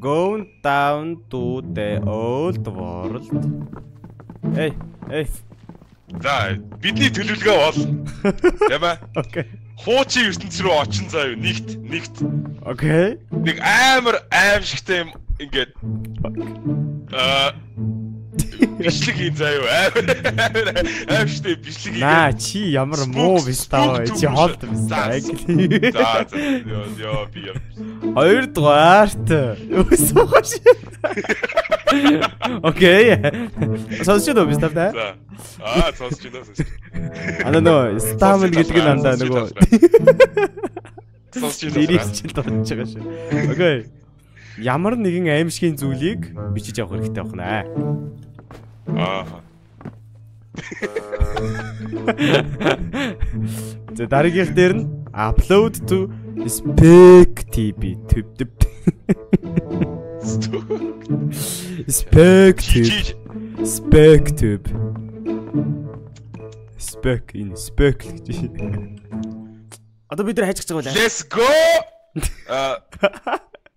Going down to the old world. Эй, эй. За бидний төлөвлөгөө бол ээ. Окей. Хуучин ертөнц рүү очин заа юу нэгт нэгт Окей. нэг амар аимшигтай юм ингээд аа бичлэг хийн заа юу амар аимшигтай бичлэг хийн. Наа чи ямар муу биш таа чи хоолд биш таа. За ёо би. Хоёр дугаарт. Өсөж. Окей. Уу биш таа? За. Аа байна сонсож. Ана нөө стамин гэдэг нь андаа нөгөө байна. чинь дурж байгаа шүү. Окей. Ямар нэгэн аимшигын зүйлийг бичиж явах хэрэгтэй байна. Аа. За дараагийнх дээр нь upload to spec tv төв төв. Spec tv spec tv. Spec энэ spec гэж. Одоо бид нар хайж байгаа байлаа. Let's go.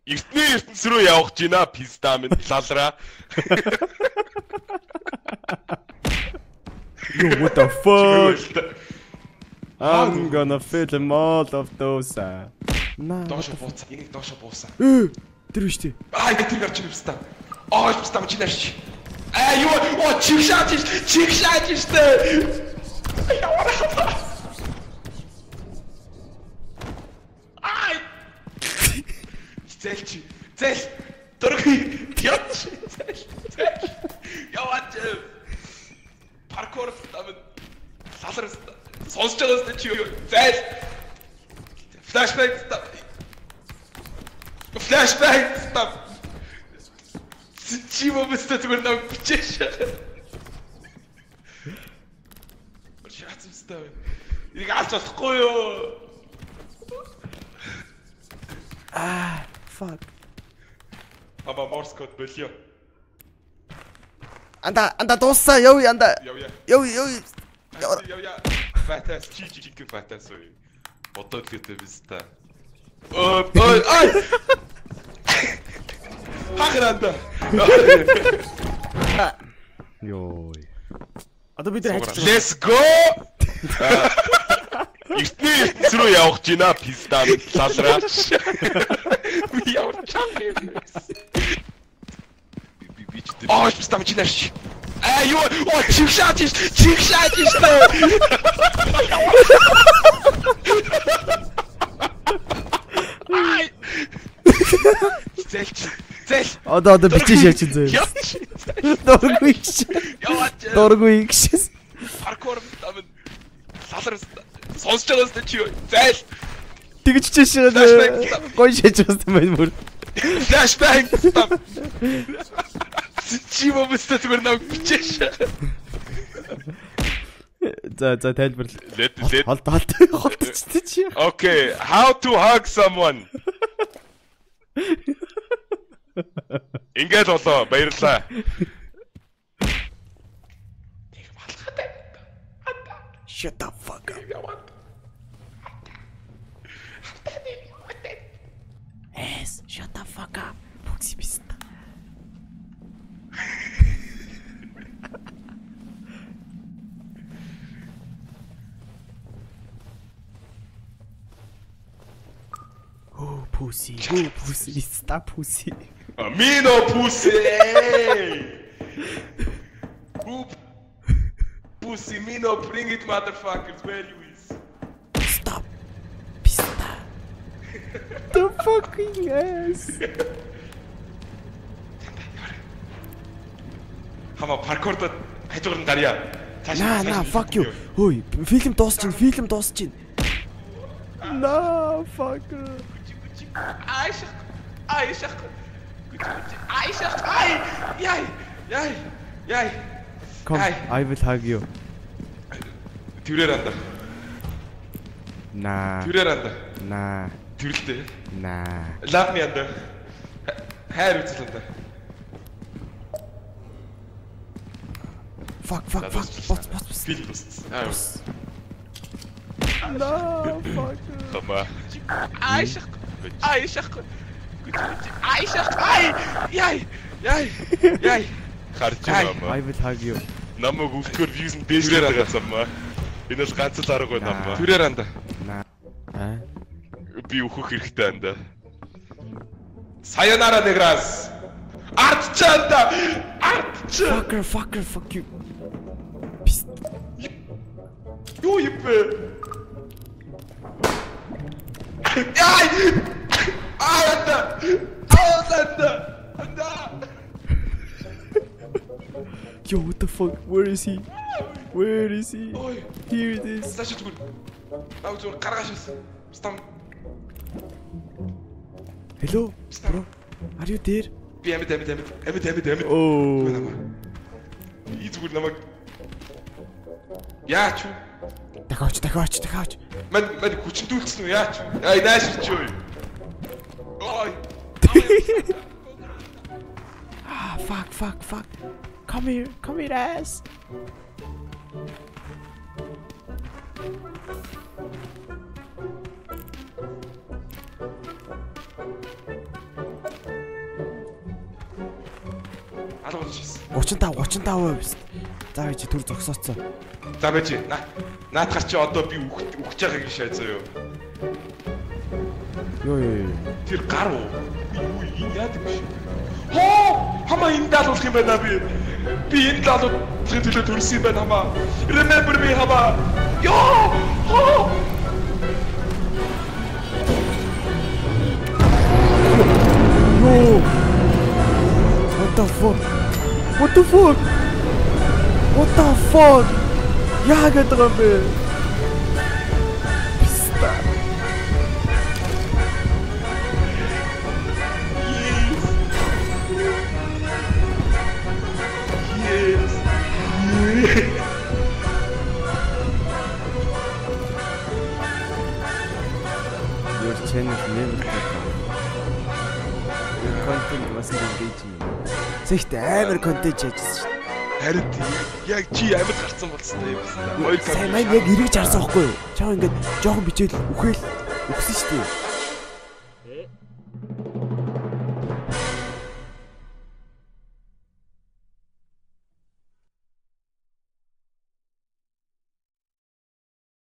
Эртний ертөнц рүү явах гэж байна пизда минь лалра. Yo what the fuck? I'm gonna film all of those. Наа. Доошо бууцаа. Энийг доошо буусаа. Э, Тэр биш тий. Аа ингэ тэр гарч ирв пизда. Аа пизда чи нааш. Аа юу оо чиг шаач чиг шаач штэ. Ай. Зэлч. Зэл. Дөрөг. Яач. Зэл. Зэл. Яваач. Паркур тавд. Салар сонсож байгаас чи. Флашбэк стап. Флашбэк стап. Чи юу бистэ зүгээр нэг бичээш. Шаац став. Энийг алж болохгүй юу? Аа, fuck. Аба морс код болио. Анда анда дуусаа яв анда. Яв яв. Явъя. Фатас чи чи чи фатас ой. Одоо л гэдэг биз та. Ой ой ай. Хахранда. Йой. Одоо бид нар хайж байгаа. Let's go. Эртний ертөнц рүү явах гэж байна пизда лалра. Би явах чам юм. Би би чи тэр. Аа пизда чи нааш. Аа юу оо чиг шаач чиг шаач штэ. Ай. Зэлч. Зэл. Одоо одоо бичиж яач зөө. Яваач. Дургүй гэж. Яваач. Дургүй гэж. паркур амин салар сонсож байгаас тэ чи юу зайл Тэгж чиш. Гой шиж байгаа юм байна мөр. стоп чи юу бистэ зүгээр нэг бичээш За за тайлбар. Холд холд холдчихтэй чи. okay how to hug someone Ингээд болоо баярлаа Shut the fuck up. Yes, shut the fuck up. Бокси бист. pussy. Oh, pussy. Stop, pussy. Amino pussy Whoop Pussy Mino bring it motherfuckers where you is Stop. Pista. the fucking ass. Хама паркурдад хажуугаар нь дарья. Цааш. На, на, fuck you. Ой, фильм дуусчихин, фильм дуусчихин. На, fuck. Айшах. Айшах. Айшах. Ай. Яй. Яй. Яй. Come, Ай. I will hug you. Тэрээр анда. На, Тэрээр анда. на, Тэрэлтэй. на. Love me анда. Хайр үзэл анда. Fuck, fuck, fuck. Боц, боц, боц. Фил бус. Аа. На, fuck. Хама. Айшах. Ай шахгүй. Ай шах. Ай. Яй. Яй. Яй. Харж байгаа I will hug you. Намайг өвтгөр вьюз нь бэжлээд байгаа замаа. Энэ бол ганц л арга байна намаа. Түрээр анда. Аа. Би өөхөх хэрэгтэй анда. Sayonara Negras. Артчаанда. Артч. Fucker, fucker, fuck you. Пист. Юу юм бэ? Яй! Аята! Аята! Анда! Yo, what the fuck? Where is he? Where is he? Ой, Here it is. стач зүгээр. Аа зүгээр гаргаш бас. Стам Hello, bro. Are you there? би амьд амьд амьд амьд амьд амьд. Oh. И зүгээр намайг Яач вэ? Дахиач, дахиач, дахиач. Мань мань хүчнтүүлсэн үү яач? Ай нааширч юу? Ой. Ah, fuck, fuck, fuck. Come here, come here, ass. Алга болчихсон. 35, 35%. За чи төр зогсооцсон. За байж наа. Наадхар чи одоо би үхэж байгааг нь шаа заяа. Йоо ёо. Тэр гар уу? Юу энэ яадаг биш. Хоо! Хамаа энэ даалуулах юм байна би. Би энэ даалуулахын төлөө төрсөн юм байна хамаа. Remember me хамаа. Йоо! Хоо! Yo! What the fuck? What the fuck? What the fuck? Яагаад байгаа юм бэ? Писта. Yes. Your channel never. Your content wasn't engaging. Зэгт амар контент хийжсэн шүү. Харин яг чи амьд гарцсан болсон юм байна. Сайн маань яг эргэж харсан байхгүй юу? Чаа ингээд жоохон бичээл үхэл үхсэн шүү дээ.